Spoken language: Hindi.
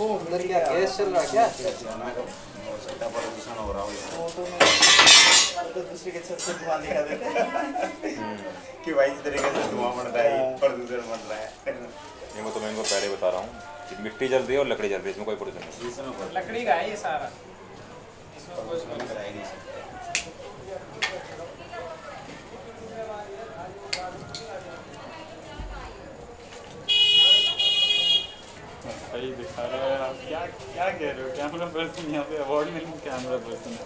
ओ अंदर क्या गैस चल रहा क्या हो सकता प्रदूषण रहा यहाँ। वो तो मैं तो दूसरे के छत से धुआँ दिखा देते कि भाई इस तरीके से धुआँ बढ़ रहा है प्रदूषण बढ़ रहा है ये मैं तुम्हें इनको पहले बता रहा हूँ मिट्टी जल रही है और लकड़ी जल रही है इसमें कोई प्रदूषण नहीं लकड़ी का है ये सारा इसमें कोई सही दिखा रहा है। आप क्या क्या कह रहे हो? कैमरा पर्सन यहाँ पे अवार्ड मिलने कैमरा पर्सन है।